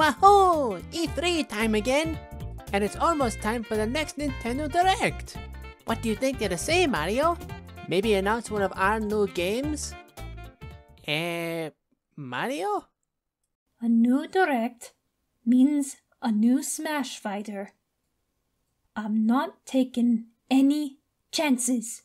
Wahoo! E3 time again! And it's almost time for the next Nintendo Direct! What do you think they're to say, Mario? Maybe announce one of our new games? Eh, Mario? A new direct means a new Smash Fighter. I'm not taking any chances.